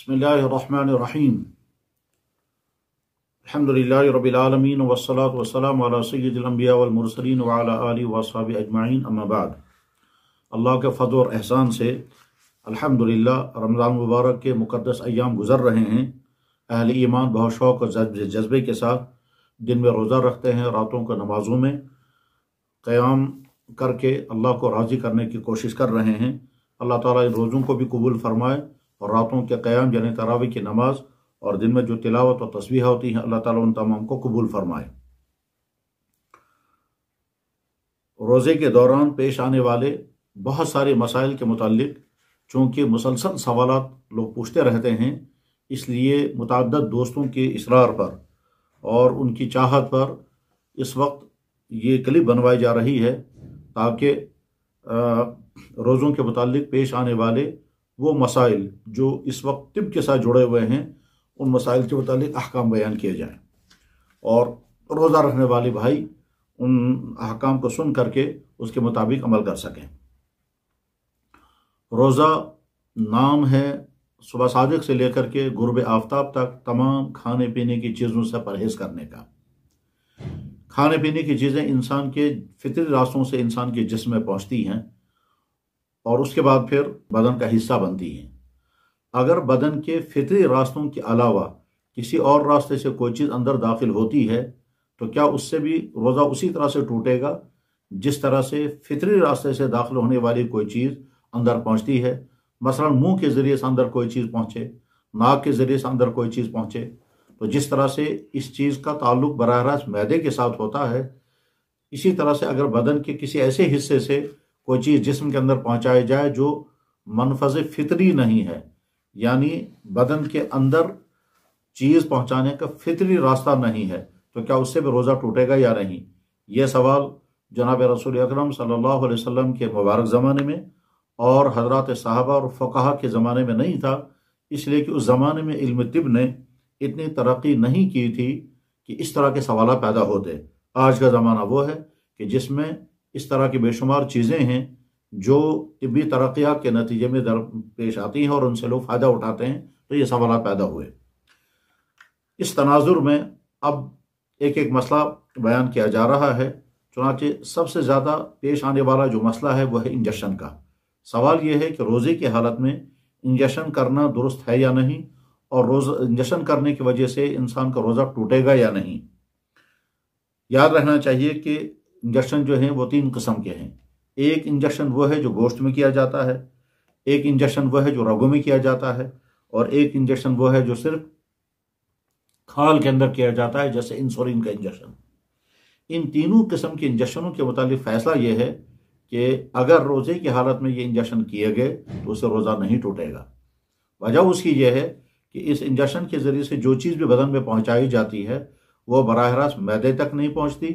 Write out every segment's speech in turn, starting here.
بسم اللہ الرحمن الرحیم الحمد للہ رب العالمین والصلاة والسلام علی سید الانبیاء والمرسلین وعلی آلہ واصحاب اجمعین اما بعد اللہ کے فضل اور احسان سے الحمدللہ رمضان مبارک کے مقدس ایام گزر رہے ہیں اہل ایمان بہت شوق اور جذبے کے ساتھ دن میں روزہ رکھتے ہیں راتوں کو نمازوں میں قیام کر کے اللہ کو راضی کرنے کی کوشش کر رہے ہیں اللہ تعالیٰ ان روزوں کو بھی قبول فرمائے اور راتوں کے قیام یعنی تراوی کی نماز اور دن میں جو تلاوت و تصویح ہوتی ہیں، اللہ تعالیٰ ان تمام کو قبول فرمائے۔ روزے کے دوران پیش آنے والے بہت سارے مسائل کے متعلق چونکہ مسلسل سوالات لوگ پوچھتے رہتے ہیں، اس لیے متعدد دوستوں کے اصرار پر اور ان کی چاہت پر اس وقت یہ کلپ بنوائی جا رہی ہے تاکہ روزوں کے متعلق پیش آنے والے وہ مسائل جو اس وقت طب کے ساتھ جڑے ہوئے ہیں، ان مسائل کے متعلق احکام بیان کیے جائیں۔ اور روزہ رکھنے والے بھائی ان احکام کو سن کر کے اس کے مطابق عمل کر سکیں۔ روزہ نام ہے صبح صادق سے لے کر کے غرب آفتاب تک تمام کھانے پینے کی چیزوں سے پرہیز کرنے کا۔ کھانے پینے کی چیزیں انسان کے فطری راستوں سے انسان کے جسم میں پہنچتی ہیں۔ اور اس کے بعد پھر بدن کا حصہ بنتی ہیں۔ اگر بدن کے فطری راستوں کے علاوہ کسی اور راستے سے کوئی چیز اندر داخل ہوتی ہے، تو کیا اس سے بھی روزہ اسی طرح سے ٹوٹے گا جس طرح سے فطری راستے سے داخل ہونے والی کوئی چیز اندر پہنچتی ہے؟ مثلا منہ کے ذریعے سے اندر کوئی چیز پہنچے، ناک کے ذریعے سے اندر کوئی چیز پہنچے۔ تو جس طرح سے اس چیز کا تعلق براہ راست میدے کے ساتھ ہوتا ہے، اسی طرح سے اگر بدن کے کسی ایسے حصے سے کوئی چیز جسم کے اندر پہنچائی جائے جو منفذ فطری نہیں ہے یعنی بدن کے اندر چیز پہنچانے کا فطری راستہ نہیں ہے، تو کیا اس سے بھی روزہ ٹوٹے گا یا نہیں؟ یہ سوال جناب رسول اکرم صلی اللہ علیہ وسلم کے مبارک زمانے میں اور حضرات صحابہ اور فقہ کے زمانے میں نہیں تھا، اس لیے کہ اس زمانے میں علم طب نے اتنی ترقی نہیں کی تھی کہ اس طرح کے سوالات پیدا ہوتے۔ آج کا زمانہ وہ ہے کہ جس میں اس طرح کی بے شمار چیزیں ہیں جو طبی ترقیات کے نتیجے میں در پیش آتی ہیں اور ان سے لوگ فائدہ اٹھاتے ہیں، تو یہ سوالات پیدا ہوئے۔ اس تناظر میں اب ایک ایک مسئلہ بیان کیا جا رہا ہے۔ چنانچہ سب سے زیادہ پیش آنے والا جو مسئلہ ہے، وہ ہے انجیکشن کا۔ سوال یہ ہے کہ روزے کی حالت میں انجیکشن کرنا درست ہے یا نہیں؟ اور روز انجیکشن کرنے کی وجہ سے انسان کا روزہ ٹوٹے گا یا نہیں؟ یاد رہنا چاہیے کہ انجیکشن جو ہیں وہ تین قسم کے ہیں۔ ایک انجیکشن وہ ہے جو گوشت میں کیا جاتا ہے، ایک انجیکشن وہ ہے جو رگوں میں کیا جاتا ہے، اور ایک انجیکشن وہ ہے جو صرف کھال کے اندر کیا جاتا ہے، جیسے انسولین کا انجیکشن ان تینوں قسم کے انجیکشنوں کے متعلق فیصلہ یہ ہے کہ اگر روزے کی حالت میں یہ انجیکشن کیے گئے تو اسے روزہ نہیں ٹوٹے گا۔ وجہ اس کی یہ ہے کہ اس انجیکشن کے ذریعے سے جو چیز بھی بدن میں پہنچائی جاتی ہے، وہ براہ راست میدے تک نہیں پہنچتی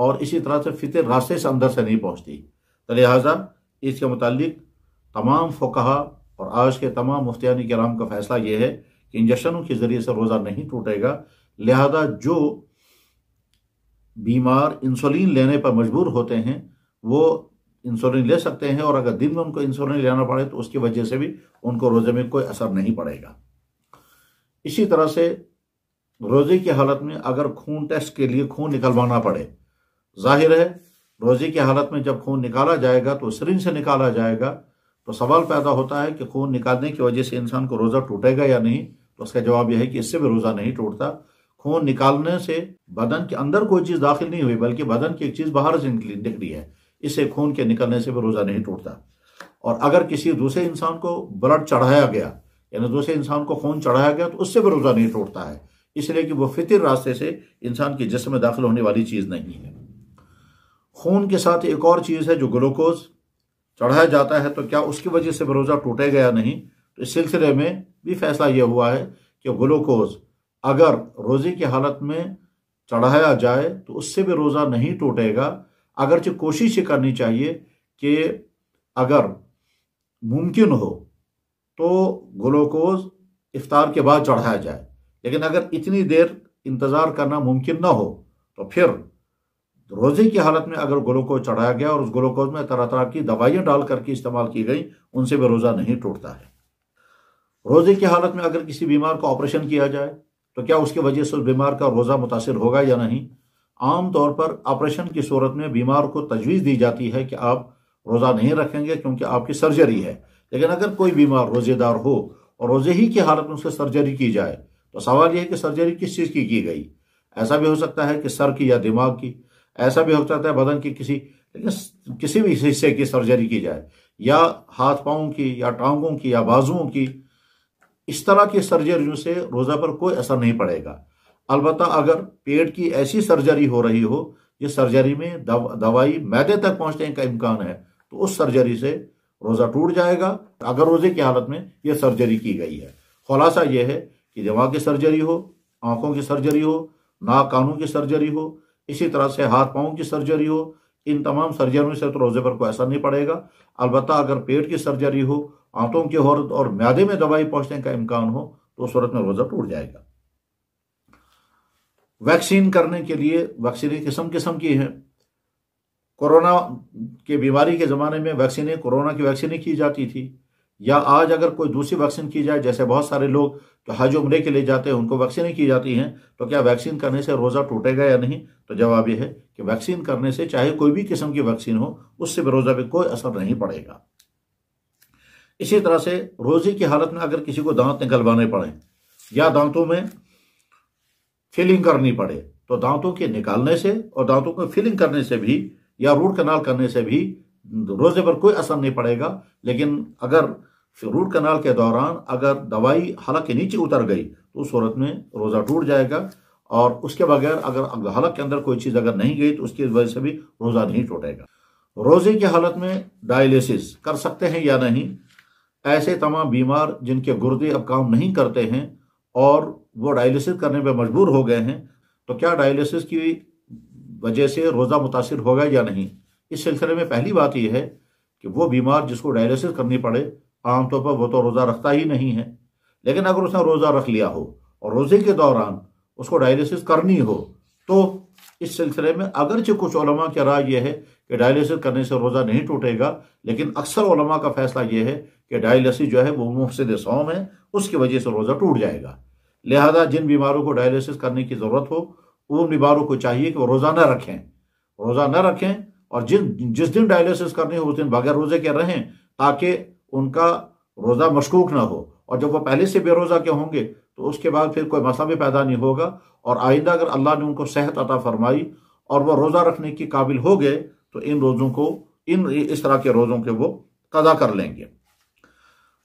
اور اسی طرح سے فطر راستے سے اندر سے نہیں پہنچتی۔ تو لہٰذا اس کے متعلق تمام فقہ اور آج کے تمام مفتیانی کرام کا فیصلہ یہ ہے کہ انجیکشنوں کے ذریعے سے روزہ نہیں ٹوٹے گا۔ لہذا جو بیمار انسولین لینے پر مجبور ہوتے ہیں، وہ انسولین لے سکتے ہیں اور اگر دن میں ان کو انسولین لینا پڑے تو اس کی وجہ سے بھی ان کو روزے میں کوئی اثر نہیں پڑے گا۔ اسی طرح سے روزے کی حالت میں اگر خون ٹیسٹ کے لیے خون نکلوانا پڑے ظاہر ہے، روزے کی حالت میں جب خون نکالا جائے گا تو سرنج سے نکالا جائے گا، تو سوال پیدا ہوتا ہے کہ خون نکالنے کی وجہ سے انسان کو روزہ ٹوٹے گا یا نہیں؟ تو اس کا جواب یہ ہے کہ اس سے بھی روزہ نہیں ٹوٹتا۔ خون نکالنے سے بدن کے اندر کوئی چیز داخل نہیں ہوئی، بلکہ بدن کی ایک چیز باہر سے نکلی ہے۔ اس سے خون کے نکلنے سے بھی روزہ نہیں ٹوٹتا۔ اور اگر کسی دوسرے انسان کو بلڈ چڑھایا گیا یعنی دوسرے انسان کو خون چڑھایا گیا، تو اس سے بھی روزہ نہیں ٹوٹتا ہے۔ اس لیے کہ وہ فطر راستے سے انسان کے جسم میں داخل ہونے والی چیز نہیں ہے۔ خون کے ساتھ ایک اور چیز ہے جو گلوکوز چڑھایا جاتا ہے، تو کیا اس کی وجہ سے روزہ ٹوٹے گیا نہیں؟ تو اس سلسلے میں بھی فیصلہ یہ ہوا ہے کہ گلوکوز اگر روزے کی حالت میں چڑھایا جائے تو اس سے بھی روزہ نہیں ٹوٹے گا۔ اگرچہ کوشش یہ کرنی چاہیے کہ اگر ممکن ہو تو گلوکوز افطار کے بعد چڑھایا جائے، لیکن اگر اتنی دیر انتظار کرنا ممکن نہ ہو تو پھر روزے کی حالت میں اگر گلوکوز چڑھایا گیا اور اس گلوکوز میں طرح طرح کی دوائیاں ڈال کر کے استعمال کی گئی ان سے بھی روزہ نہیں ٹوٹتا ہے۔ روزے کی حالت میں اگر کسی بیمار کو آپریشن کیا جائے، تو کیا اس کی وجہ سے اس بیمار کا روزہ متاثر ہوگا یا نہیں؟ عام طور پر آپریشن کی صورت میں بیمار کو تجویز دی جاتی ہے کہ آپ روزہ نہیں رکھیں گے کیونکہ آپ کی سرجری ہے۔ لیکن اگر کوئی بیمار روزے دار ہو اور روزے ہی کی حالت میں اس سے سرجری کی جائے، تو سوال یہ ہے کہ سرجری کس چیز کی کی گئی؟ ایسا بھی ہو سکتا ہے کہ سر کی یا دماغ کی۔ ایسا بھی ہو سکتا ہے بدن کی کسی لیکن کسی بھی حصے کی سرجری کی جائے، یا ہاتھ پاؤں کی، یا ٹانگوں کی، یا بازوؤں کی، اس طرح کی سرجریوں سے روزہ پر کوئی اثر نہیں پڑے گا۔ البتہ اگر پیٹ کی ایسی سرجری ہو رہی ہو، جس سرجری میں دوائی میدے تک پہنچنے کا امکان ہے، تو اس سرجری سے روزہ ٹوٹ جائے گا۔ اگر روزے کی حالت میں یہ سرجری کی گئی ہے۔ خلاصہ یہ ہے کہ دماغ کی سرجری ہو، آنکھوں کی سرجری ہو، ناک کانوں کی سرجری ہو اسی طرح سے ہاتھ پاؤں کی سرجری ہو، ان تمام سرجریوں سے تو روزے پر کوئی اثر نہیں پڑے گا۔ البتہ اگر پیٹ کی سرجری ہو، آنتوں کی حورت اور میادے میں دوائی پہنچنے کا امکان ہو، تو صورت میں روزہ ٹوٹ جائے گا۔ ویکسین کرنے کے لیے ویکسینیں قسم قسم کی ہیں۔ کورونا کے بیماری کے زمانے میں ویکسینیں کورونا کی ویکسینیں کی جاتی تھی یا آج اگر کوئی دوسری ویکسین کی جائے، جیسے بہت سارے لوگ جو حج عمرے کے لیے جاتے ہیں، ان کو ویکسینیں کی جاتی ہیں، تو کیا ویکسین کرنے سے روزہ ٹوٹے گا یا نہیں؟ تو جواب یہ ہے کہ ویکسین کرنے سے چاہے کوئی بھی قسم کی ویکسین ہو، اس سے بھی روزہ پہ کوئی اثر نہیں پڑے گا۔ اسی طرح سے روزے کی حالت میں اگر کسی کو دانت نکلوانے پڑیں یا دانتوں میں فلنگ کرنی پڑے، تو دانتوں کے نکالنے سے اور دانتوں کو فلنگ کرنے سے بھی یا روٹ کنال کرنے سے بھی روزے پر کوئی اثر نہیں پڑے گا۔ لیکن اگر روٹ کنال کے دوران اگر دوائی حلق کے نیچے اتر گئی تو اس صورت میں روزہ ٹوٹ جائے گا اور اس کے بغیر اگر حلق کے اندر کوئی چیز اگر نہیں گئی تو اس کی وجہ سے بھی روزہ نہیں ٹوٹے گا۔ روزے کی حالت میں ڈائلیسس کر سکتے ہیں یا نہیں؟ ایسے تمام بیمار جن کے گردے اب کام نہیں کرتے ہیں اور وہ ڈائلیسس کرنے پہ مجبور ہو گئے ہیں، تو کیا ڈائلیسس کی وجہ سے روزہ متاثر ہوگا یا نہیں؟ اس سلسلے میں پہلی بات یہ ہے کہ وہ بیمار جس کو ڈائلیسس کرنی پڑے عام طور پر وہ تو روزہ رکھتا ہی نہیں ہے۔ لیکن اگر اس نے روزہ رکھ لیا ہو اور روزے کے دوران اس کو ڈائلیسس کرنی ہو، تو اس سلسلے میں اگرچہ کچھ علماء کی رائے یہ ہے کہ ڈائلیسس کرنے سے روزہ نہیں ٹوٹے گا، لیکن اکثر علماء کا فیصلہ یہ ہے کہ ڈائلیسس جو ہے وہ مفصد سوم ہے، اس کی وجہ سے روزہ ٹوٹ جائے گا۔ لہذا جن بیماروں کو ڈائلیسس کرنے کی ضرورت ہو، ان بیماروں کو چاہیے کہ وہ روزہ نہ رکھیں۔ روزہ نہ رکھیں اور جن، جس دن ڈائلیسس کرنی ہو، اس دن بغیر روزے کے رہیں تاکہ ان کا روزہ مشکوک نہ ہو۔ اور جب وہ پہلے سے بے روزہ کے ہوں گے، تو اس کے بعد پھر کوئی مسئلہ بھی پیدا نہیں ہوگا۔ اور آئندہ اگر اللہ نے ان کو صحت عطا فرمائی اور وہ روزہ رکھنے کی قابل ہو گئے، تو ان روزوں کو، ان اس طرح کے روزوں کے وہ قضا کر لیں گے۔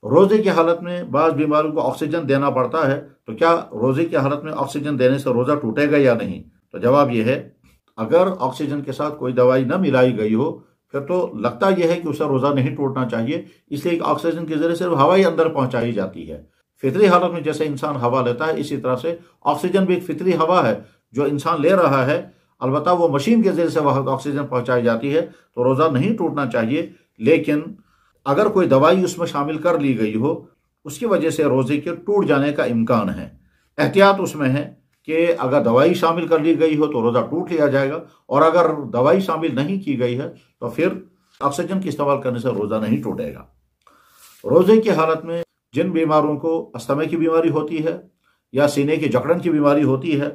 روزے کی حالت میں بعض بیماریوں کو آکسیجن دینا پڑتا ہے، تو کیا روزے کی حالت میں آکسیجن دینے سے روزہ ٹوٹے گا یا نہیں؟ تو جواب یہ ہے، اگر آکسیجن کے ساتھ کوئی دوائی نہ ملائی گئی ہو پھر تو لگتا یہ ہے کہ اسے روزہ نہیں ٹوٹنا چاہیے، اس لیے آکسیجن کے ذریعے صرف ہوا ہی اندر پہنچائی جاتی ہے۔ فطری حالت میں جیسے انسان ہوا لیتا ہے، اسی طرح سے آکسیجن بھی ایک فطری ہوا ہے جو انسان لے رہا ہے۔ البتہ وہ مشین کے ذریعے سے وہ آکسیجن پہنچائی جاتی ہے، تو روزہ نہیں ٹوٹنا چاہیے۔ لیکن اگر کوئی دوائی اس میں شامل کر لی گئی ہو، اس کی وجہ سے روزے کے ٹوٹ جانے کا امکان ہے۔ احتیاط اس میں ہے۔ کہ اگر دوائی شامل کر لی گئی ہو تو روزہ ٹوٹ لیا جائے گا، اور اگر دوائی شامل نہیں کی گئی ہے تو پھر آکسیجن کی استعمال کرنے سے روزہ نہیں ٹوٹے گا۔ روزے کی حالت میں جن بیماروں کو استمے کی بیماری ہوتی ہے یا سینے کی جکڑن کی بیماری ہوتی ہے،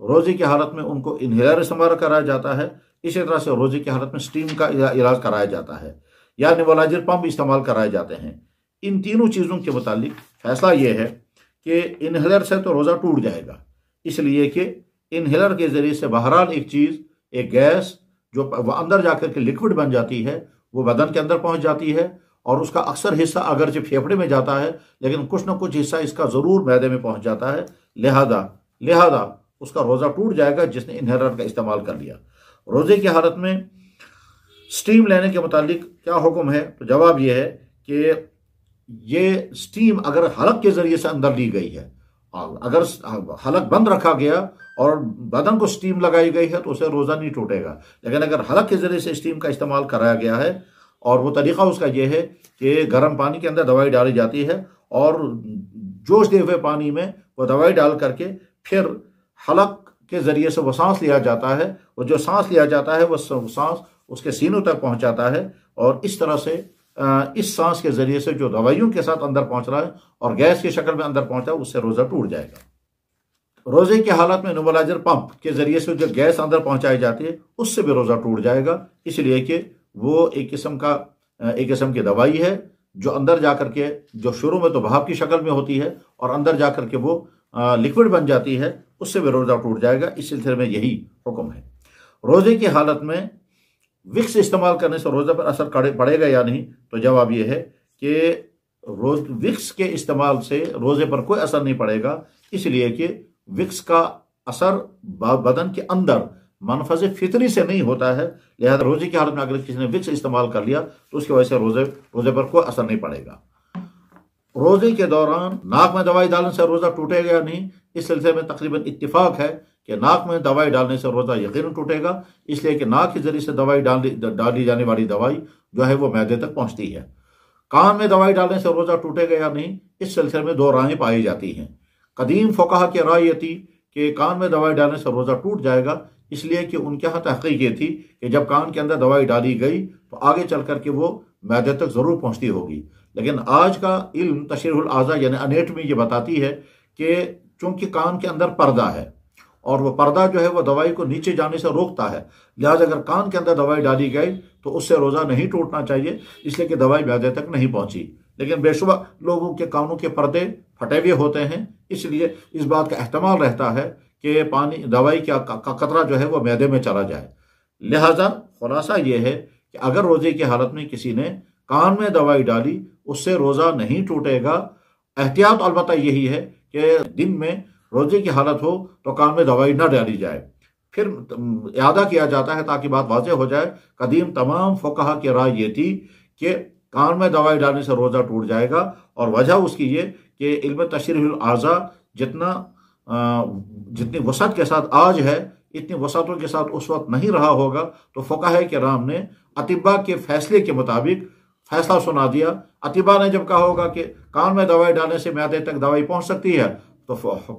روزے کی حالت میں ان کو انہیلر استعمال کرایا جاتا ہے۔ اسی طرح سے روزے کی حالت میں سٹیم کا علاج کرایا جاتا ہے یا نیولاجر پمپ استعمال کرائے جاتے ہیں۔ ان تینوں چیزوں کے متعلق فیصلہ یہ ہے کہ انہیلر سے تو روزہ ٹوٹ جائے گا۔ اس لیے کہ انہیلر کے ذریعے سے بہرحال ایک چیز، ایک گیس جو وہ اندر جا کر کے لکوڈ بن جاتی ہے، وہ بدن کے اندر پہنچ جاتی ہے اور اس کا اکثر حصہ اگرچہ پھیپڑے میں جاتا ہے، لیکن کچھ نہ کچھ حصہ اس کا ضرور میدے میں پہنچ جاتا ہے۔ لہذا لہذا اس کا روزہ ٹوٹ جائے گا جس نے انہیلر کا استعمال کر لیا۔ روزے کی حالت میں سٹیم لینے کے متعلق کیا حکم ہے؟ تو جواب یہ ہے کہ یہ سٹیم اگر حلق کے ذریعے سے اندر لی گئی ہے اگر حلق بند رکھا گیا اور بدن کو سٹیم لگائی گئی ہے تو اسے روزہ نہیں ٹوٹے گا۔ لیکن اگر حلق کے ذریعے سے سٹیم کا استعمال کرایا گیا ہے اور وہ طریقہ اس کا یہ ہے کہ گرم پانی کے اندر دوائی ڈالی جاتی ہے اور جوش دے ہوئے پانی میں وہ دوائی ڈال کر کے پھر حلق کے ذریعے سے وہ سانس لیا جاتا ہے۔ وہ جو سانس لیا جاتا ہے وہ سانس اس کے سینوں تک پہنچاتا ہے اور اس طرح سے اس سانس کے ذریعے سے جو دوائیوں کے ساتھ اندر پہنچ رہا ہے اور گیس کی شکل میں اندر پہنچا ہے، اس سے روزہ ٹوٹ جائے گا۔ روزے کی حالت میں نوبلائزر پمپ کے ذریعے سے جو گیس اندر پہنچائی جاتی ہے، اس سے بھی روزہ ٹوٹ جائے گا۔ اس لیے کہ وہ ایک قسم کا، ایک قسم کی دوائی ہے جو اندر جا کر کے، جو شروع میں تو بھاپ کی شکل میں ہوتی ہے اور اندر جا کر کے وہ لکوڈ بن جاتی ہے، اس سے بھی روزہ ٹوٹ جائے گا۔ اس سلسلے میں یہی حکم ہے۔ روزے کی حالت میں وکس استعمال کرنے سے روزہ پر اثر پڑے گا یا نہیں؟ تو جواب یہ ہے کہ روز وکس کے استعمال سے روزے پر کوئی اثر نہیں پڑے گا، اس لیے کہ وکس کا اثر بدن کے اندر منفذ فطری سے نہیں ہوتا ہے۔ لہذا روزے کی حالت میں اگر کسی نے وکس استعمال کر لیا، تو اس کی وجہ سے روزے روزے پر کوئی اثر نہیں پڑے گا۔ روزے کے دوران ناک میں دوائی ڈالنے سے روزہ ٹوٹے گا یا نہیں؟ اس سلسلے میں تقریباً اتفاق ہے۔ کہ ناک میں دوائی ڈالنے سے روزہ یقیناً ٹوٹے گا، اس لیے کہ ناک کے ذریعے سے دوائی ڈالی جانے والی دوائی جو ہے وہ میدے تک پہنچتی ہے۔ کان میں دوائی ڈالنے سے روزہ ٹوٹے گا یا نہیں، اس سلسلے میں دو رائیں پائی جاتی ہیں۔ قدیم فقہ کی رائے یہ تھی کہ کان میں دوائی ڈالنے سے روزہ ٹوٹ جائے گا، اس لیے کہ ان کے ہاں تحقیق یہ تھی کہ جب کان کے اندر دوائی ڈالی گئی تو آگے چل کر کے وہ میدے تک ضرور پہنچتی ہوگی۔ لیکن آج کا علم تشریح الاضا یعنی انیٹمی یہ بتاتی ہے کہ چونکہ کان کے اندر پردہ ہے اور وہ پردہ جو ہے وہ دوائی کو نیچے جانے سے روکتا ہے۔ لہٰذا اگر کان کے اندر دوائی ڈالی گئی تو اس سے روزہ نہیں ٹوٹنا چاہیے، اس لیے کہ دوائی میدے تک نہیں پہنچی۔ لیکن بے شبہ لوگوں کے کانوں کے پردے پھٹے ہوئے ہوتے ہیں، اس لیے اس بات کا احتمال رہتا ہے کہ پانی، دوائی کا قطرہ جو ہے وہ میدے میں چلا جائے۔ لہذا خلاصہ یہ ہے کہ اگر روزے کی حالت میں کسی نے کان میں دوائی ڈالی، اس سے روزہ نہیں ٹوٹے گا۔ احتیاط البتہ یہی ہے کہ دن میں روزے کی حالت ہو تو کان میں دوائی نہ ڈالی جائے۔ پھر اعادہ کیا جاتا ہے تاکہ بات واضح ہو جائے۔ قدیم تمام فقہ کی رائے یہ تھی کہ کان میں دوائی ڈالنے سے روزہ ٹوٹ جائے گا اور وجہ اس کی یہ کہ علم تشریح الاعضاء جتنا جتنی وسعت کے ساتھ آج ہے، اتنی وسعتوں کے ساتھ اس وقت نہیں رہا ہوگا۔ تو فقہ کے رام نے اطبا کے فیصلے کے مطابق فیصلہ سنا دیا۔ اطبا نے جب کہا ہوگا کہ کان میں دوائی ڈالنے سے میادے تک دوائی پہنچ سکتی ہے تو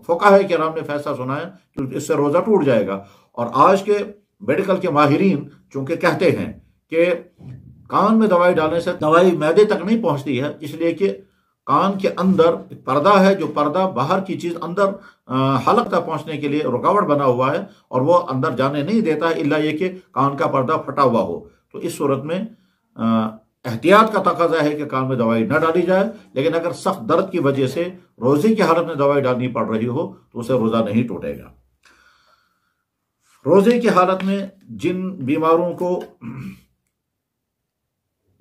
فقہ ہے کہ رام نے فیصلہ سنایا کہ اس سے روزہ ٹوٹ جائے گا۔ اور آج کے میڈیکل کے ماہرین چونکہ کہتے ہیں کہ کان میں دوائی ڈالنے سے دوائی میدے تک نہیں پہنچتی ہے، اس لیے کہ کان کے اندر پردہ ہے، جو پردہ باہر کی چیز اندر حلق تک پہنچنے کے لیے رکاوٹ بنا ہوا ہے اور وہ اندر جانے نہیں دیتا ہے اللہ یہ کہ کان کا پردہ پھٹا ہوا ہو۔ تو اس صورت میں احتیاط کا تقاضا ہے کہ کان میں دوائی نہ ڈالی جائے، لیکن اگر سخت درد کی وجہ سے روزے کی حالت میں دوائی ڈالنی پڑ رہی ہو، تو اسے روزہ نہیں ٹوٹے گا۔ روزے کی حالت میں جن بیماروں کو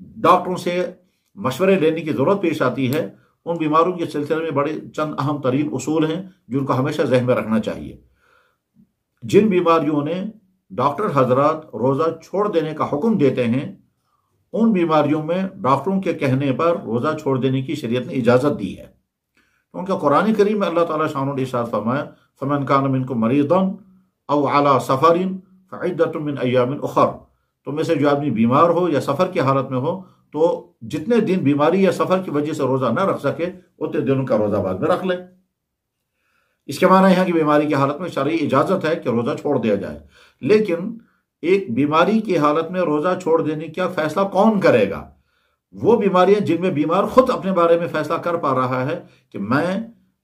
ڈاکٹروں سے مشورے لینے کی ضرورت پیش آتی ہے، ان بیماروں کے سلسلے میں بڑے چند اہم ترین اصول ہیں جن کو ہمیشہ ذہن میں رکھنا چاہیے۔ جن بیماریوں نے ڈاکٹر حضرات روزہ چھوڑ دینے کا حکم دیتے ہیں ان بیماریوں میں ڈاکٹروں کے کہنے پر روزہ چھوڑ دینے کی شریعت نے اجازت دی ہے۔ کیونکہ قرآن کریم میں اللہ تعالیٰ شان الشاد فرمایا، فمن کان من کو مریضن او اعلیٰ سفرین فعدت من ایام اخر تو میں سے جو آدمی بیمار ہو یا سفر کی حالت میں ہو، تو جتنے دن بیماری یا سفر کی وجہ سے روزہ نہ رکھ سکے، اتنے دنوں کا روزہ بعد میں رکھ لے۔ اس کے معنی ہے کہ بیماری کی حالت میں شرعی اجازت ہے کہ روزہ چھوڑ دیا جائے۔ لیکن ایک بیماری کی حالت میں روزہ چھوڑ دینے کا فیصلہ کون کرے گا؟ وہ بیماریاں جن میں بیمار خود اپنے بارے میں فیصلہ کر پا رہا ہے کہ میں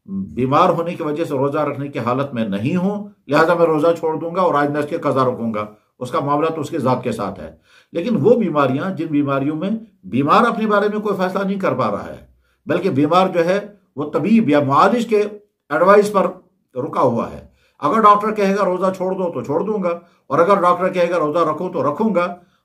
بیمار ہونے کی وجہ سے روزہ رکھنے کی حالت میں نہیں ہوں، لہذا میں روزہ چھوڑ دوں گا اور آج نس کے قضا رکھوں گا۔ اس کا معاملہ تو اس کے ذات کے ساتھ ہے۔ لیکن وہ بیماریاں جن بیماریوں میں بیمار اپنے بارے میں کوئی فیصلہ نہیں کر پا رہا ہے، بلکہ بیمار جو ہے وہ طبیب یا معالج کے ایڈوائس پر رکا ہوا ہے۔ اگر ڈاکٹر کہے گا روزہ چھوڑ دو تو چھوڑ دوں گا، اور اگر ڈاکٹر کہے گا روزہ رکھو تو رکھوں گا،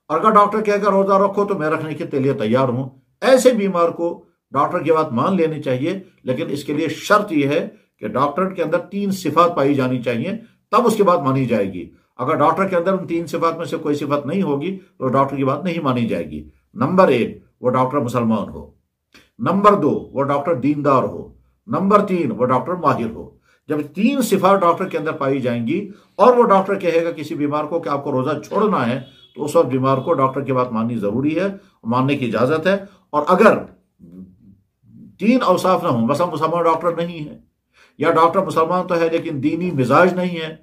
اور اگر ڈاکٹر کہے گا روزہ رکھو تو میں رکھنے کے لیے تیار ہوں۔ ایسے بیمار کو ڈاکٹر کی بات مان لینی چاہیے، لیکن اس کے لیے شرط یہ ہے کہ ڈاکٹر کے اندر تین صفات پائی جانی چاہیے، تب اس کی بات مانی جائے گی۔ اگر ڈاکٹر کے اندر ان تین صفات میں سے کوئی صفت نہیں ہوگی تو ڈاکٹر کی بات نہیں مانی جائے گی۔ نمبر ایک، وہ ڈاکٹر مسلمان ہو۔ نمبر دو، وہ ڈاکٹر دیندار ہو۔ نمبر تین، وہ ڈاکٹر ماہر ہو۔ جب تین صفات ڈاکٹر کے اندر پائی جائیں گی اور وہ ڈاکٹر کہے گا کسی بیمار کو کہ آپ کو روزہ چھوڑنا ہے، تو اس وقت بیمار کو ڈاکٹر کی بات ماننی ضروری ہے، ماننے کی اجازت ہے۔ اور اگر تین اوصاف نہ ہوں، بس مسلمان ڈاکٹر نہیں ہے یا ڈاکٹر مسلمان تو ہے لیکن دینی مزاج نہیں ہے،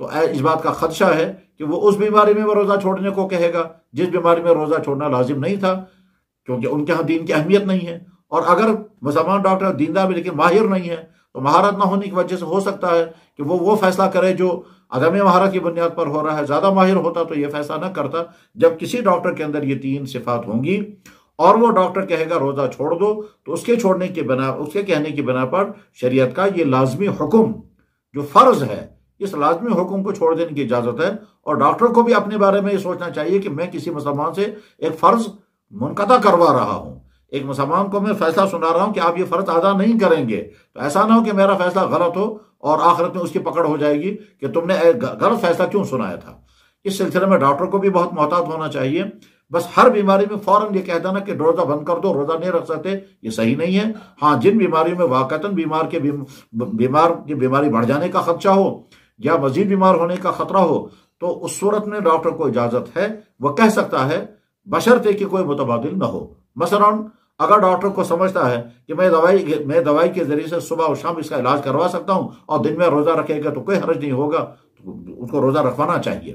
تو اس بات کا خدشہ ہے کہ وہ اس بیماری میں وہ روزہ چھوڑنے کو کہے گا جس بیماری میں روزہ چھوڑنا لازم نہیں تھا، کیونکہ ان کے ہاں دین کی اہمیت نہیں ہے۔ اور اگر مسلمان ڈاکٹر دیندار بھی لیکن ماہر نہیں ہے تو مہارت نہ ہونے کی وجہ سے ہو سکتا ہے کہ وہ وہ فیصلہ کرے جو عدم مہارت کی بنیاد پر ہو رہا ہے۔ زیادہ ماہر ہوتا تو یہ فیصلہ نہ کرتا جب کسی ڈاکٹر کے اندر یہ تین صفات ہوں گی اور وہ ڈاکٹر کہے گا روزہ چھوڑ دو تو اس کے چھوڑنے کی بنا، اس کے کہنے کی بنا پر شریعت کا یہ لازمی حکم جو فرض ہے، اس لازمی حکم کو چھوڑ دینے کی اجازت ہے۔ اور ڈاکٹر کو بھی اپنے بارے میں یہ سوچنا چاہیے کہ میں کسی مسلمان سے ایک فرض منقطع کروا رہا ہوں۔ ایک مسلمان کو میں فیصلہ سنا رہا ہوں کہ آپ یہ فرض ادا نہیں کریں گے۔ تو ایسا نہ ہو کہ میرا فیصلہ غلط ہو اور آخرت میں اس کی پکڑ ہو جائے گی کہ تم نے غلط فیصلہ کیوں سنایا تھا۔ اس سلسلے میں ڈاکٹر کو بھی بہت محتاط ہونا چاہیے۔ بس ہر بیماری میں فوراً یہ کہہ دینا کہ روزہ بند کر دو، روزہ نہیں رکھ سکتے، یہ صحیح نہیں ہے۔ ہاں جن بیماریوں میں واقعتاً بیمار کے بیمار کی بیماری بڑھ جانے کا خدشہ ہو یا مزید بیمار ہونے کا خطرہ ہو، تو اس صورت میں ڈاکٹر کو اجازت ہے۔ وہ کہہ سکتا ہے، بشرطے کہ کوئی متبادل نہ ہو۔ مثلا اگر ڈاکٹر کو سمجھتا ہے کہ میں دوائی میں دوائی کے ذریعے سے صبح اور شام اس کا علاج کروا سکتا ہوں اور دن میں روزہ رکھے گا تو کوئی حرج نہیں ہوگا، تو اس کو روزہ رکھوانا چاہیے۔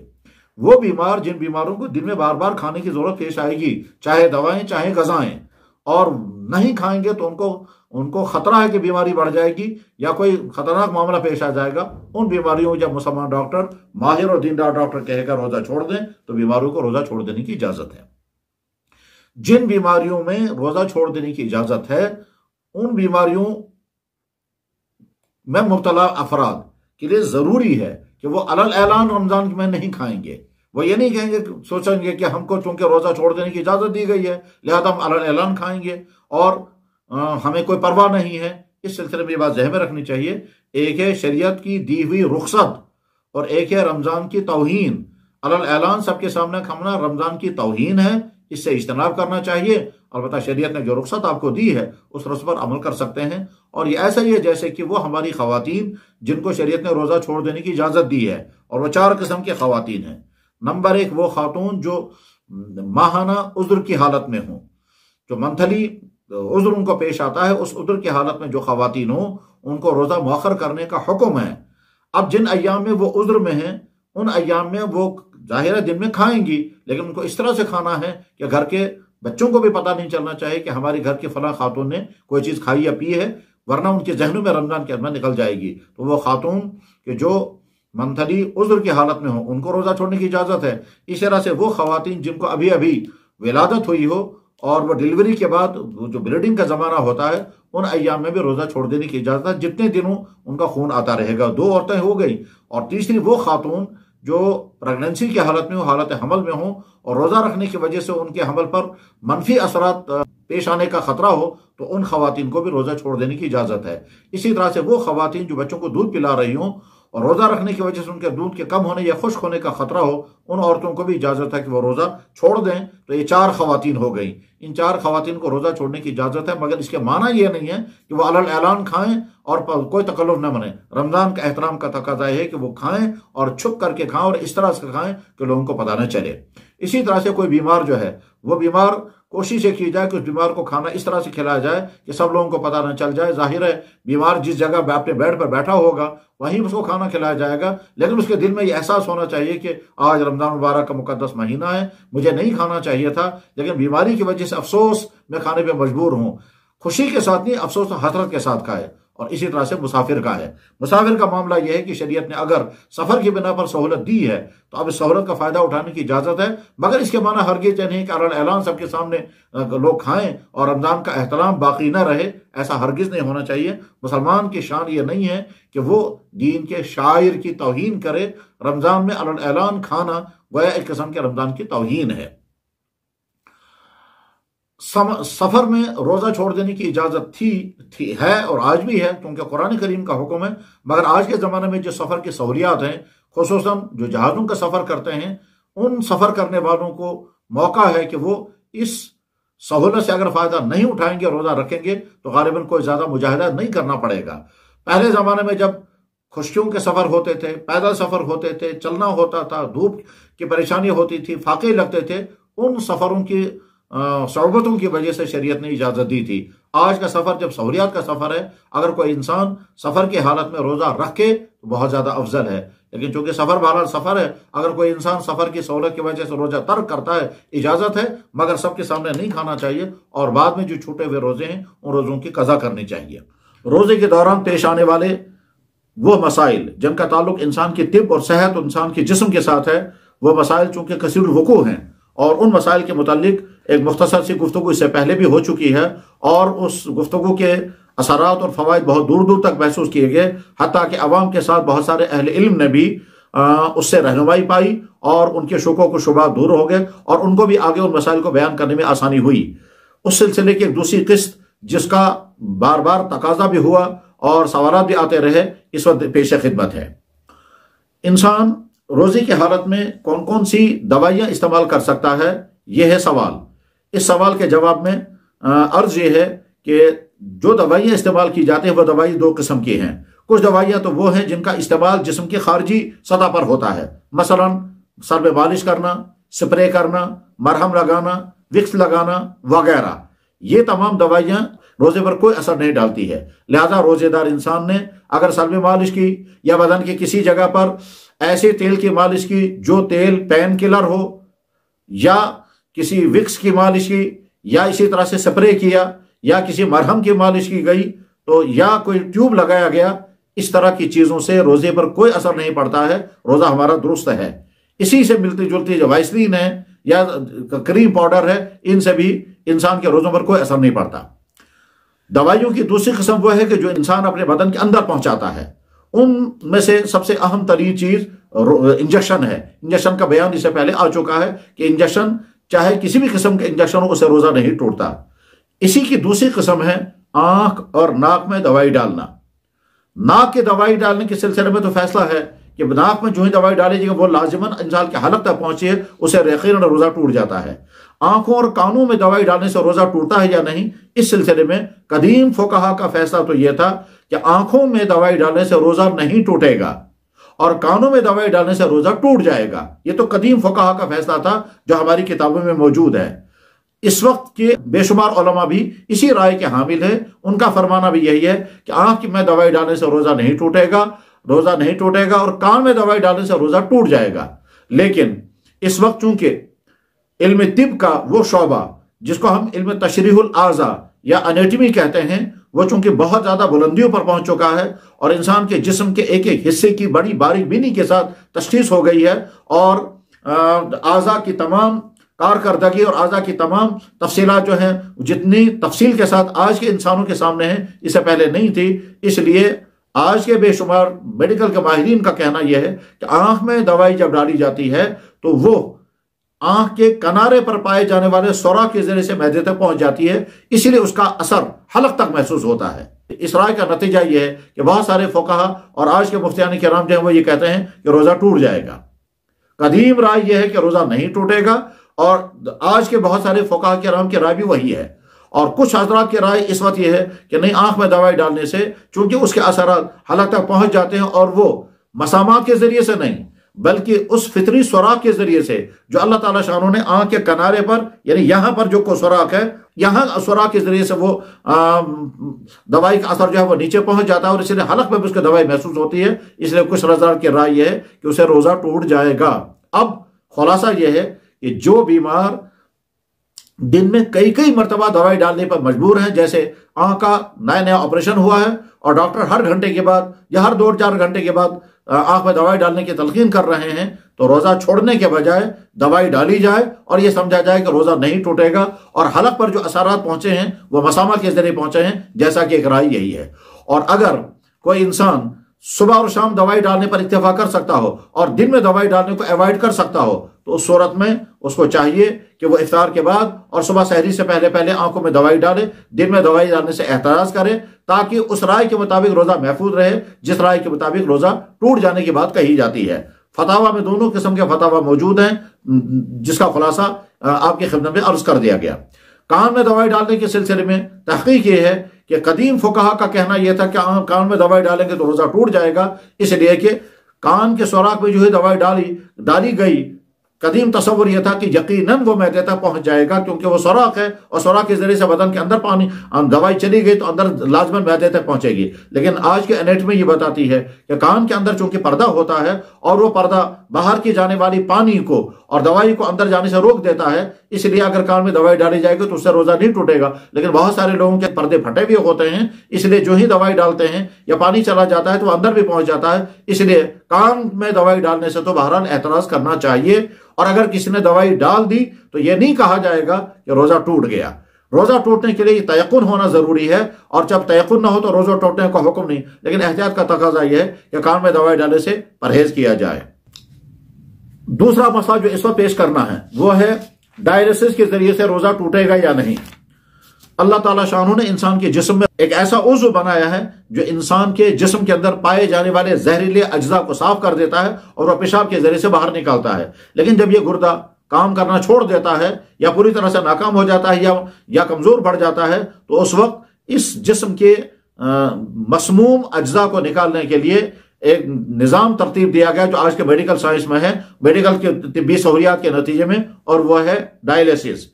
وہ بیمار جن بیماروں کو دن میں بار بار کھانے کی ضرورت پیش آئے گی، چاہے دوائیں، چاہے غذائیں، اور نہیں کھائیں گے تو ان کو ان کو خطرہ ہے کہ بیماری بڑھ جائے گی یا کوئی خطرناک معاملہ پیش آ جائے گا۔ ان بیماریوں جب مسلمان ڈاکٹر ماہر اور دیندار ڈاکٹر کہے گا روزہ چھوڑ دیں، تو بیماریوں کو روزہ چھوڑ دینے کی اجازت ہے۔ جن بیماریوں میں روزہ چھوڑ دینے کی اجازت ہے، ان بیماریوں میں مبتلا افراد کے لیے ضروری ہے کہ وہ علل اعلان رمضان میں نہیں کھائیں گے۔ وہ یہ نہیں کہیں گے، سوچیں گے کہ ہم کو چونکہ روزہ چھوڑ دینے کی اجازت دی گئی ہے، لہذا ہم علل اعلان کھائیں گے۔ اور ہمیں کوئی پرواہ نہیں ہے۔ اس سلسلے میں یہ بات ذہن میں رکھنی چاہیے۔ ایک ہے شریعت کی دی ہوئی رخصت اور ایک ہے رمضان کی توہین۔ علل اعلان سب کے سامنے کھمنا، رمضان کی توہین ہے۔ اس سے اجتناب کرنا چاہیے۔ البتہ شریعت نے جو رخصت آپ کو دی ہے، اس رس پر عمل کر سکتے ہیں۔ اور یہ ایسا ہی ہے جیسے کہ وہ ہماری خواتین جن کو شریعت نے روزہ چھوڑ دینے کی اجازت دی ہے، اور وہ چار قسم کے خواتین ہیں۔ نمبر ایک، وہ خاتون جو ماہانہ عذر کی حالت میں ہوں۔ جو منتھلی عذر ان کو پیش آتا ہے، اس عذر کی حالت میں جو خواتین ہوں، ان کو روزہ مؤخر کرنے کا حکم ہے۔ اب جن ایام میں وہ عذر میں ہیں ان ایام میں وہ ظاہر دن میں کھائیں گی، لیکن ان کو اس طرح سے کھانا ہے کہ گھر کے بچوں کو بھی پتہ نہیں چلنا چاہیے کہ ہمارے گھر کے فلاں خاتون نے کوئی چیز کھائی یا پی ہے، ورنہ ان کے ذہنوں میں رمضان کے اندر نکل جائے گی۔ تو وہ خاتون کہ جو منتھلی عذر کی حالت میں ہوں ان کو روزہ چھوڑنے کی اجازت ہے۔ اس طرح سے وہ خواتین جن کو ابھی ابھی ولادت ہوئی ہو اور وہ ڈلیوری کے بعد جو بلیڈنگ کا زمانہ ہوتا ہے، ان ایام میں بھی روزہ چھوڑ دینے کی اجازت ہے۔ جتنے دنوں ان کا خون آتا رہے گا، دو عورتیں ہو گئی اور تیسری وہ خاتون جو پریگننسی کی حالت میں ہوں، حالت حمل میں ہوں اور روزہ رکھنے کی وجہ سے ان کے حمل پر منفی اثرات پیش آنے کا خطرہ ہو، تو ان خواتین کو بھی روزہ چھوڑ دینے کی اجازت ہے۔ اسی طرح سے وہ خواتین جو بچوں کو دودھ پلا رہی ہوں اور روزہ رکھنے کی وجہ سے ان کے دودھ کے کم ہونے یا خشک ہونے کا خطرہ ہو، ان عورتوں کو بھی اجازت ہے کہ وہ روزہ چھوڑ دیں۔ تو یہ چار خواتین ہو گئیں۔ ان چار خواتین کو روزہ چھوڑنے کی اجازت ہے، مگر اس کے معنی یہ نہیں ہے کہ وہ علل اعلان کھائیں اور کوئی تکلف نہ بنے۔ رمضان کا احترام کا تقاضا ہے کہ وہ کھائیں اور چھپ کر کے کھائیں اور اس طرح سے کھائیں کہ لوگوں کو پتہ نہ چلے۔ اسی طرح سے کوئی بیمار جو ہے، وہ بیمار کوشش یہ کی جائے کہ اس بیمار کو کھانا اس طرح سے کھلایا جائے کہ سب لوگوں کو پتہ نہ چل جائے۔ ظاہر ہے بیمار جس جگہ اپنے بیڈ پر بیٹھا ہوگا، وہیں اس کو کھانا کھلایا جائے گا۔ لیکن اس کے دل میں یہ احساس ہونا چاہیے کہ آج رمضان مبارک کا مقدس مہینہ ہے، مجھے نہیں کھانا چاہیے تھا، لیکن بیماری کی وجہ سے افسوس میں کھانے پہ مجبور ہوں۔ خوشی کے ساتھ نہیں، افسوس حسرت کے ساتھ کھائے۔ اور اسی طرح سے مسافر کا ہے۔ مسافر کا معاملہ یہ ہے کہ شریعت نے اگر سفر کی بنا پر سہولت دی ہے تو اب اس سہولت کا فائدہ اٹھانے کی اجازت ہے، مگر اس کے معنی ہرگز یہ نہیں کہ اعلان سب کے سامنے لوگ کھائیں اور رمضان کا احترام باقی نہ رہے، ایسا ہرگز نہیں ہونا چاہیے۔ مسلمان کی شان یہ نہیں ہے کہ وہ دین کے شاعر کی توہین کرے، رمضان میں اعلان کھانا گویا ایک قسم کے رمضان کی توہین ہے۔ سفر میں روزہ چھوڑ دینے کی اجازت تھی تھی، ہے اور آج بھی ہے، کیونکہ قرآن کریم کا حکم ہے۔ مگر آج کے زمانے میں جو سفر کی سہولیات ہیں، خصوصاً جو جہازوں کا سفر کرتے ہیں، ان سفر کرنے والوں کو موقع ہے کہ وہ اس سہولت سے اگر فائدہ نہیں اٹھائیں گے روزہ رکھیں گے، تو غالباً کوئی زیادہ مجاہدہ نہیں کرنا پڑے گا۔ پہلے زمانے میں جب خشکیوں کے سفر ہوتے تھے، پیدل سفر ہوتے تھے، چلنا ہوتا تھا، دھوپ کی پریشانی ہوتی تھی، فاقے لگتے تھے، ان سفروں کی صعوبتوں کی وجہ سے شریعت نے اجازت دی تھی۔ آج کا سفر جب سہولیات کا سفر ہے، اگر کوئی انسان سفر کی حالت میں روزہ رکھ کے تو بہت زیادہ افضل ہے۔ لیکن چونکہ سفر بہرحال سفر ہے، اگر کوئی انسان سفر کی سہولت کی وجہ سے روزہ ترک کرتا ہے، اجازت ہے، مگر سب کے سامنے نہیں کھانا چاہیے اور بعد میں جو چھوٹے ہوئے روزے ہیں، ان روزوں کی قضا کرنی چاہیے۔ روزے کے دوران پیش آنے والے وہ مسائل جن کا تعلق انسان کی طب اور صحت، انسان کے جسم کے ساتھ ہے، وہ مسائل چونکہ کثیر الوقوع ہیں اور ان مسائل کے متعلق ایک مختصر سی گفتگو اس سے پہلے بھی ہو چکی ہے اور اس گفتگو کے اثرات اور فوائد بہت دور دور تک محسوس کیے گئے، حتیٰ کہ عوام کے ساتھ بہت سارے اہل علم نے بھی اس سے رہنمائی پائی اور ان کے شوقوں کو شبہ دور ہو گئے اور ان کو بھی آگے ان مسائل کو بیان کرنے میں آسانی ہوئی۔ اس سلسلے کی ایک دوسری قسط، جس کا بار بار تقاضا بھی ہوا اور سوالات بھی آتے رہے، اس وقت پیش خدمت ہے۔ انسان روزی کی حالت میں کون کون سی دوائیاں استعمال کر سکتا ہے؟ یہ ہے سوال۔ اس سوال کے جواب میں عرض یہ ہے کہ جو دوائیاں استعمال کی جاتی ہیں، وہ دوائی دو قسم کی ہیں۔ کچھ دوائیاں تو وہ ہیں جن کا استعمال جسم کی خارجی سطح پر ہوتا ہے۔ مثلا، سر میں بالش کرنا، سپرے کرنا، مرہم لگانا وکس لگانا وغیرہ۔ یہ تمام دوائیاں روزے پر کوئی اثر نہیں ڈالتی ہے۔ لہذا روزے دار انسان نے اگر سر میں مالش کی یا بدن کی کسی جگہ پر ایسے تیل کی مالش کی، جو تیل پین کلر ہو یا کسی وکس کی مالش کی، یا اسی طرح سے سپرے کیا، یا کسی مرہم کی مالش کی گئی، تو یا کوئی ٹیوب لگایا گیا، اس طرح کی چیزوں سے روزے پر کوئی اثر نہیں پڑتا ہے، روزہ ہمارا درست ہے۔ اسی سے ملتی جلتی جو وائسلین ہے، یا کریم پاؤڈر ہے، ان سے بھی انسان کے روزوں پر کوئی اثر نہیں پڑتا۔ دوائیوں کی دوسری قسم وہ ہے کہ جو انسان اپنے بدن کے اندر پہنچاتا ہے۔ ان میں سے سب سے اہم ترین چیز انجیکشن ہے۔ انجیکشن کا بیان اس سے پہلے آ چکا ہے کہ انجیکشن چاہے کسی بھی قسم کے انجیکشن ہو اسے روزہ نہیں ٹوٹتا۔ اسی کی دوسری قسم ہے آنکھ اور ناک میں دوائی ڈالنا۔ ناک کی دوائی ڈالنے کے سلسلے میں تو فیصلہ ہے کہ ناک میں جو ہی دوائی ڈالی جائے وہ لازمن انسان کے حلق تک پہنچی ہے، اسے یقین روزہ ٹوٹ جاتا ہے۔ آنکھوں اور کانوں میں دوائی ڈالنے سے روزہ ٹوٹتا ہے یا نہیں، اس سلسلے میں قدیم فقہا کا فیصلہ تو یہ تھا کہ آنکھوں میں دوائی ڈالنے سے روزہ نہیں ٹوٹے گا۔ اور کانوں میں دوائی ڈالنے سے روزہ ٹوٹ جائے گا۔ یہ تو قدیم فقہا کا فیصلہ تھا جو ہماری کتابوں میں موجود ہے۔ اس وقت کے بے شمار علماء بھی اسی رائے کے حامل ہیں۔ ان کا فرمانا بھی یہی ہے کہ آنکھ میں دوائی ڈالنے سے روزہ نہیں ٹوٹے گا، روزہ نہیں ٹوٹے گا اور کان میں دوائی ڈالنے سے روزہ ٹوٹ جائے گا۔ لیکن اس وقت چونکہ علم طب کا وہ شعبہ جس کو ہم علم تشریح الاعضاء یا انیٹمی کہتے ہیں وہ چونکہ بہت زیادہ بلندیوں پر پہنچ چکا ہے اور انسان کے جسم کے ایک ایک حصے کی بڑی باریک بینی کے ساتھ تشخیص ہو گئی ہے اور اعضا کی تمام کارکردگی اور اعضا کی تمام تفصیلات جو ہیں، جتنی تفصیل کے ساتھ آج کے انسانوں کے سامنے ہیں اس سے پہلے نہیں تھی۔ اس لیے آج کے بے شمار میڈیکل کے ماہرین کا کہنا یہ ہے کہ آنکھ میں دوائی جب ڈالی جاتی ہے تو وہ آنکھ کے کنارے پر پائے جانے والے سورا کے ذریعے سے میدے تک پہنچ جاتی ہے، اسی لیے اس کا اثر حلق تک محسوس ہوتا ہے۔ اس رائے کا نتیجہ یہ ہے کہ بہت سارے فوکہ اور آج کے مفتیانی کرام جو ہیں وہ یہ کہتے ہیں کہ روزہ ٹوٹ جائے گا۔ قدیم رائے یہ ہے کہ روزہ نہیں ٹوٹے گا اور آج کے بہت سارے فوکہ کرام کی رائے بھی وہی ہے۔ اور کچھ حضرات کی رائے اس وقت یہ ہے کہ نہیں آنکھ میں دوائی ڈالنے سے چونکہ اس کے اثرات حلق تک پہنچ جاتے ہیں اور وہ مسامات کے ذریعے سے نہیں بلکہ اس فطری سوراخ کے ذریعے سے جو اللہ تعالیٰ شاہوں نے آنکھ کے کنارے پر یعنی یہاں پر جو کو سوراخ ہے، یہاں سوراخ کے ذریعے سے وہ دوائی کا اثر جو ہے وہ نیچے پہنچ جاتا ہے اور اس لیے حلق میں بھی اس کی دوائی محسوس ہوتی ہے۔ اس لیے کچھ رضا کی رائے یہ ہے کہ اسے روزہ ٹوٹ جائے گا۔ اب خلاصہ یہ ہے کہ جو بیمار دن میں کئی کئی مرتبہ دوائی ڈالنے پر مجبور ہیں، جیسے آنکھ کا نیا نیا آپریشن ہوا ہے اور ڈاکٹر ہر گھنٹے کے بعد یا ہر دو چار گھنٹے کے بعد آنکھ میں دوائی ڈالنے کی تلقین کر رہے ہیں، تو روزہ چھوڑنے کے بجائے دوائی ڈالی جائے اور یہ سمجھا جائے کہ روزہ نہیں ٹوٹے گا اور حلق پر جو اثرات پہنچے ہیں، وہ مسامہ کے ذریعے پہنچے ہیں، جیسا کہ ایک رائے یہی ہے۔ اور اگر کوئی انسان صبح اور شام دوائی ڈالنے پر اتفاق کر سکتا ہو اور دن میں دوائی ڈالنے کو اوائڈ کر سکتا ہو، تو اس صورت میں اس کو چاہیے کہ وہ افطار کے بعد اور صبح سحری سے پہلے پہلے آنکھوں میں دوائی ڈالے، دن میں دوائی ڈالنے سے احتراز کرے تاکہ اس رائے کے مطابق روزہ محفوظ رہے، جس رائے کے مطابق روزہ ٹوٹ جانے کی بات کہی جاتی ہے۔ فتح میں دونوں قسم کے فتح موجود ہیں، جس کا خلاصہ آپ کی خدمت میں عرض کر دیا گیا۔ کان میں دوائی ڈالنے کے سلسلے میں تحقیق یہ ہے کہ قدیم فقہا کا کہنا یہ تھا کہ کان میں دوائی ڈالیں گے تو روزہ ٹوٹ جائے گا۔ اس لیے کہ کان کے سوراخ میں جو ہے دوائی ڈالی ڈالی گئی۔ قدیم تصور یہ تھا کہ یقیناً وہ میدے تک پہنچ جائے گا کیونکہ وہ سوراخ ہے اور سوراخ کے ذریعے سے بدن کے اندر پانی دوائی چلی گئی تو اندر لازمن میدے تک پہنچے گی۔ لیکن آج کے انیٹ میں یہ بتاتی ہے کہ کان کے اندر چونکہ پردہ ہوتا ہے اور وہ پردہ باہر کی جانے والی پانی کو اور دوائی کو اندر جانے سے روک دیتا ہے اس لیے اگر کان میں دوائی ڈالی جائے گی تو اس سے روزہ نہیں ٹوٹے گا۔ لیکن بہت سارے لوگوں کے پردے پھٹے بھی ہوتے ہیں، اس لیے جو ہی دوائی ڈالتے ہیں یا پانی چلا جاتا ہے تو وہ اندر بھی پہنچ جاتا ہے۔ اس لیے کان میں دوائی ڈالنے سے تو بہرحال اعتراض کرنا چاہیے۔ اور اگر کسی نے دوائی ڈال دی تو یہ نہیں کہا جائے گا کہ روزہ ٹوٹ گیا۔ روزہ ٹوٹنے کے لیے یہ تیقن ہونا ضروری ہے۔ اور جب تیقن نہ ہو تو روزہ ٹوٹنے کا حکم نہیں۔ لیکن احتیاط کا تقاضا یہ ہے کہ کان میں دوائی ڈالنے سے پرہیز کیا جائے۔ دوسرا مسئلہ جو اس وقت پیش کرنا ہے وہ ہے ڈائلسس کے ذریعے سے روزہ ٹوٹے گا یا نہیں؟ اللہ تعالیٰ شاہ نے انسان کے جسم میں ایک ایسا عضو بنایا ہے جو انسان کے جسم کے اندر پائے جانے والے زہریلے اجزاء کو صاف کر دیتا ہے اور وہ پیشاب کے ذریعے سے باہر نکالتا ہے۔ لیکن جب یہ گردہ کام کرنا چھوڑ دیتا ہے یا پوری طرح سے ناکام ہو جاتا ہے یا یا کمزور بڑھ جاتا ہے، تو اس وقت اس جسم کے مسموم اجزاء کو نکالنے کے لیے ایک نظام ترتیب دیا گیا جو آج کے میڈیکل سائنس میں ہے میڈیکل کے طبی سہولیات کے نتیجے میں، اور وہ ہے ڈائلسس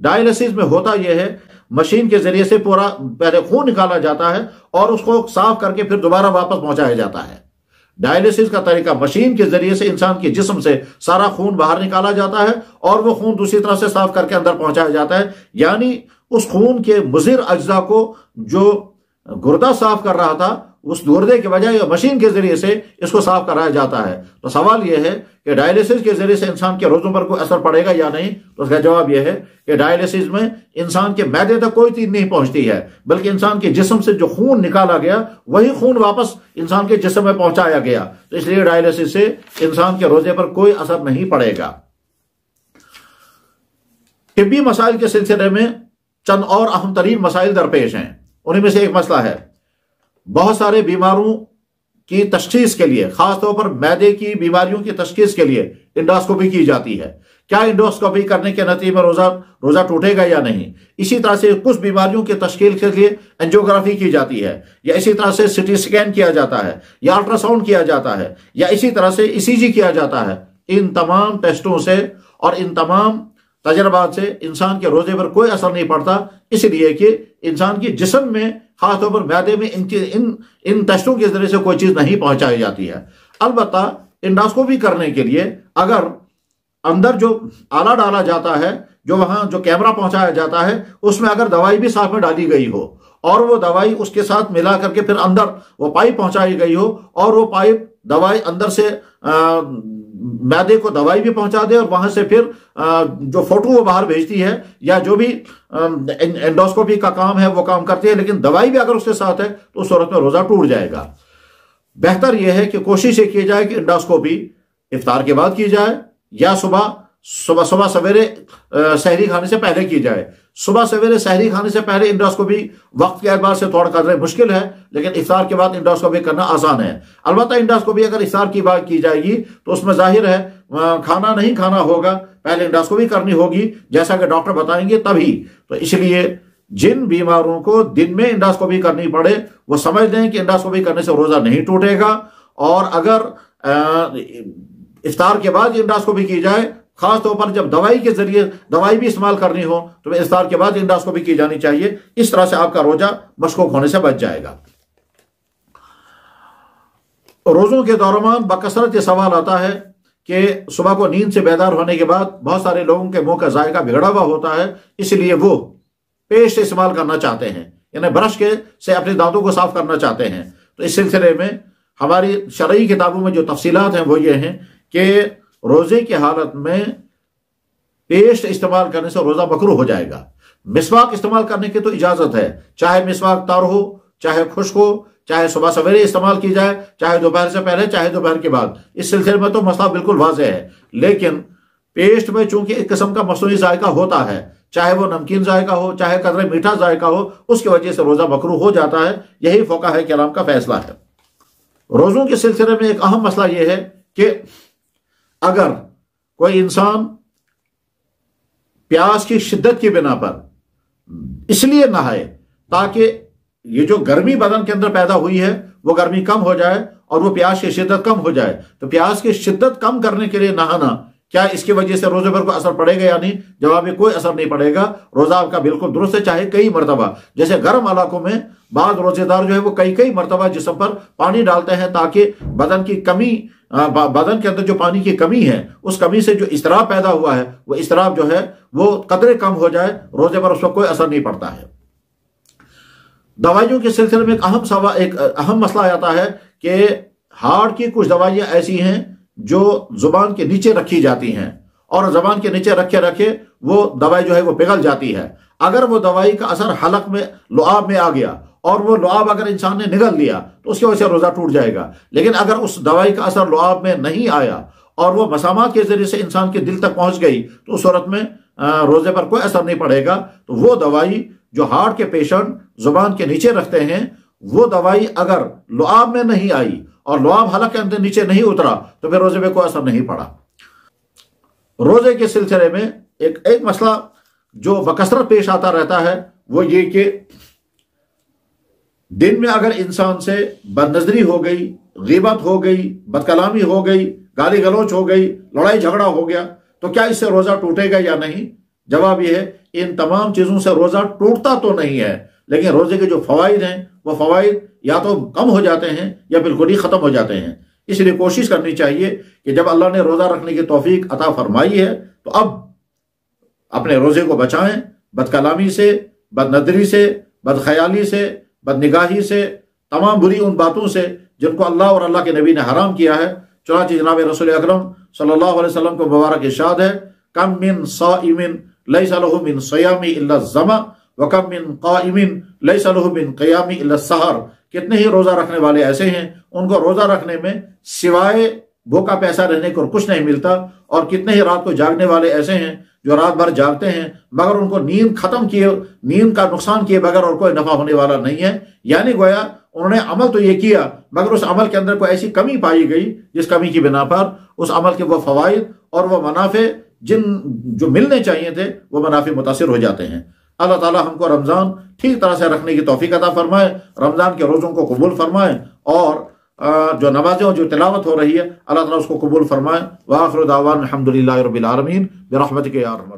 ڈائلسس میں ہوتا یہ ہے مشین کے ذریعے سے پورا پہلے خون نکالا جاتا ہے اور اس کو صاف کر کے پھر دوبارہ واپس پہنچایا جاتا ہے۔ ڈائلسس کا طریقہ مشین کے ذریعے سے انسان کے جسم سے سارا خون باہر نکالا جاتا ہے اور وہ خون دوسری طرح سے صاف کر کے اندر پہنچایا جاتا ہے۔ یعنی اس خون کے مضر اجزاء کو جو گردہ صاف کر رہا تھا اس گردے کے بجائے مشین کے ذریعے سے اس کو صاف کرایا جاتا ہے۔ تو سوال یہ ہے کہ ڈائلسس کے ذریعے سے انسان کے روزوں پر کوئی اثر پڑے گا یا نہیں؟ تو اس کا جواب یہ ہے کہ ڈائلسس میں انسان کے میدے تک کوئی چیز نہیں پہنچتی ہے، بلکہ انسان کے جسم سے جو خون نکالا گیا، وہی خون واپس انسان کے جسم میں پہنچایا گیا۔ تو اس لیے ڈائلسس سے انسان کے روزے پر کوئی اثر نہیں پڑے گا۔ طبی مسائل کے سلسلے میں چند اور اہم ترین مسائل درپیش ہیں۔ انہیں میں سے ایک مسئلہ ہے۔ بہت سارے بیماروں کی تشخیص کے لیے، خاص طور پر میدے کی بیماریوں کی تشخیص کے لیے انڈوسکوپی کی جاتی ہے۔ کیا انڈوسکوپی کرنے کے نتیجے میں روزہ روزہ ٹوٹے گا یا نہیں؟ اسی طرح سے کچھ بیماریوں کی تشکیل کے لیے انجیوگرافی کی جاتی ہے، یا اسی طرح سے سٹی سکین کیا جاتا ہے، یا الٹرا ساؤنڈ کیا جاتا ہے، یا اسی طرح سے ای سی جی کیا جاتا ہے۔ ان تمام ٹیسٹوں سے اور ان تمام تجربات سے انسان کے روزے پر کوئی اثر نہیں پڑتا۔ اس لیے کہ انسان کی جسم میں خاص طور پر میدے میں ان ان ان ٹیسٹوں کے ذریعے سے کوئی چیز نہیں پہنچائی جاتی ہے۔ البتہ انڈاسکوپی کرنے کے لیے اگر اندر جو آلہ ڈالا جاتا ہے، جو وہاں جو کیمرہ پہنچایا جاتا ہے، اس میں اگر دوائی بھی ساتھ میں ڈالی گئی ہو اور وہ دوائی اس کے ساتھ ملا کر کے پھر اندر وہ پائپ پہنچائی گئی ہو اور وہ پائپ دوائی اندر سے میدے کو دوائی بھی پہنچا دے اور وہاں سے پھر جو فوٹو وہ باہر بھیجتی ہے یا جو بھی انڈوسکوپی کا کام ہے وہ کام کرتی ہے، لیکن دوائی بھی اگر اس کے ساتھ ہے تو اس صورت میں روزہ ٹوٹ جائے گا۔ بہتر یہ ہے کہ کوشش یہ کی جائے کہ انڈوسکوپی افطار کے بعد کی جائے یا صبح صبح صبح سویرے سحری کھانے سے پہلے کی جائے۔ صبح سویرے سحری کھانے سے پہلے انڈوسکوپی وقت کے اعتبار سے تھوڑا قدرے مشکل ہے، لیکن افطار کے بعد انڈوسکوپی کرنا آسان ہے۔ البتہ انڈوسکوپی اگر افطار کی بات کی جائے گی، تو اس میں ظاہر ہے کھانا نہیں کھانا ہوگا، پہلے انڈوسکوپی کرنی ہوگی، جیسا کہ ڈاکٹر بتائیں گے تبھی۔ تو اس لیے جن بیماروں کو دن میں انڈوسکوپی کرنی پڑے، وہ سمجھ دیں کہ انڈوسکوپی کرنے سے روزہ نہیں ٹوٹے گا۔ اور اگر افطار کے بعد انڈوسکوپی کی جائے خاص طور پر جب دوائی کے ذریعے دوائی بھی استعمال کرنی ہو تو افطار کے بعد انڈاسکوپی کی جانی چاہیے۔ اس طرح سے آپ کا روزہ مشکوک ہونے سے بچ جائے گا۔ روزوں کے دوران بکثرت یہ سوال آتا ہے کہ صبح کو نیند سے بیدار ہونے کے بعد بہت سارے لوگوں کے منہ کا ذائقہ بگڑا ہوا ہوتا ہے، اس لیے وہ پیسٹ استعمال کرنا چاہتے ہیں یعنی برش کے سے اپنے دانتوں کو صاف کرنا چاہتے ہیں۔ تو اس سلسلے میں ہماری شرعی کتابوں میں جو تفصیلات ہیں وہ یہ ہیں کہ روزے کی حالت میں پیسٹ استعمال کرنے سے روزہ بکرو ہو جائے گا۔ مسواک استعمال کرنے کی تو اجازت ہے۔ چاہے مسواک تر ہو، چاہے خشک ہو، چاہے صبح سویرے استعمال کی جائے، چاہے دوپہر سے پہلے، چاہے دوپہر کے بعد۔ اس سلسلے میں تو مسئلہ بالکل واضح ہے۔ لیکن پیسٹ میں چونکہ ایک قسم کا مصنوعی ذائقہ ہوتا ہے، چاہے وہ نمکین ذائقہ ہو، چاہے قدرے میٹھا ذائقہ ہو، اس کی وجہ سے روزہ بکرو ہو جاتا ہے۔ یہی فوقہ ہے کلام کا فیصلہ ہے۔ روزوں کے سلسلے میں ایک اہم مسئلہ یہ ہے کہ اگر کوئی انسان پیاس کی شدت کی بنا پر اس لیے نہائے تاکہ یہ جو گرمی بدن کے اندر پیدا ہوئی ہے، وہ گرمی کم ہو جائے اور وہ پیاس کی شدت کم ہو جائے۔ تو پیاس کی شدت کم کرنے کے لیے نہانا کیا اس کی وجہ سے روزے پر کوئی اثر پڑے گا یا نہیں؟ جواب میں کوئی اثر نہیں پڑے گا۔ روزہ آپ کا بالکل درست ہے، چاہے کئی مرتبہ۔ جیسے گرم علاقوں میں بعض روزے دار جو ہے وہ کئی کئی مرتبہ جسم پر پانی ڈالتے ہیں تاکہ بدن کی کمی بدن کے اندر جو پانی کی کمی ہے، اس کمی سے جو اضطراب پیدا ہوا ہے، وہ اضطراب جو ہے وہ قدرے کم ہو جائے، روزے پر اس وقت کوئی اثر نہیں پڑتا ہے۔ دوائیوں کے سلسلے میں ایک اہم سوا، ایک اہم مسئلہ آتا ہے کہ ہارٹ کی کچھ دوائیاں ایسی ہیں جو زبان کے نیچے رکھی جاتی ہیں اور زبان کے نیچے رکھے رکھے وہ دوائی جو ہے وہ پگھل جاتی ہے۔ اگر وہ دوائی کا اثر حلق میں، لعاب میں آ گیا اور وہ لعاب اگر انسان نے نگل لیا تو اس کی وجہ سے روزہ ٹوٹ جائے گا۔ لیکن اگر اس دوائی کا اثر لعاب میں نہیں آیا اور وہ مسامات کے ذریعے سے انسان کے دل تک پہنچ گئی تو اس صورت میں روزے پر کوئی اثر نہیں پڑے گا۔ تو وہ دوائی جو ہارٹ کے پیشنٹ زبان کے نیچے رکھتے ہیں، وہ دوائی اگر لعاب میں نہیں آئی اور لعاب حلق کے اندر نیچے نہیں اترا تو پھر روزے میں کوئی اثر نہیں پڑا۔ روزے کے سلسلے میں ایک ایک مسئلہ جو بکثرت پیش آتا رہتا ہے وہ یہ کہ دن میں اگر انسان سے بد نظری ہو گئی، غیبت ہو گئی بد کلامی ہو گئی، گالی گلوچ ہو گئی، لڑائی جھگڑا ہو گیا، تو کیا اس سے روزہ ٹوٹے گا یا نہیں؟ جواب یہ ہے، ان تمام چیزوں سے روزہ ٹوٹتا تو نہیں ہے، لیکن روزے کے جو فوائد ہیں وہ فوائد یا تو کم ہو جاتے ہیں یا بالکل ہی ختم ہو جاتے ہیں۔ اس لیے کوشش کرنی چاہیے کہ جب اللہ نے روزہ رکھنے کی توفیق عطا فرمائی ہے تو اب اپنے روزے کو بچائیں بد کلامی سے بد ندری سے بد خیالی سے بد نگاہی سے، تمام بری ان باتوں سے جن کو اللہ اور اللہ کے نبی نے حرام کیا ہے۔ چنانچہ جناب رسول اکرم صلی اللہ علیہ وسلم کو مبارک ارشاد ہے، کم من صائم لیس له من صیام الا الزما وکم من قائم لیس له من قیام الا السحر کتنے ہی روزہ رکھنے والے ایسے ہیں، ان کو روزہ رکھنے میں سوائے بھوکا پیسہ رہنے کو کچھ نہیں ملتا، اور کتنے ہی رات کو جاگنے والے ایسے ہیں جو رات بھر جاگتے ہیں، مگر ان کو نیند ختم کیے، نیند کا نقصان کیے بغیر اور کوئی نفع ہونے والا نہیں ہے۔ یعنی گویا انہوں نے عمل تو یہ کیا، مگر اس عمل کے اندر کوئی ایسی کمی پائی گئی جس کمی کی بنا پر اس عمل کے وہ فوائد اور وہ منافع جن جو ملنے چاہیے تھے، وہ منافع متاثر ہو جاتے ہیں۔ اللہ تعالیٰ ہم کو رمضان ٹھیک طرح سے رکھنے کی توفیق عطا فرمائے، رمضان کے روزوں کو قبول فرمائے اور جو نمازیں جو تلاوت ہو رہی ہے، اللہ تعالیٰ اس کو قبول فرمائے۔ وآخر دعوان الحمد للہ رب العالمین برحمت کے یار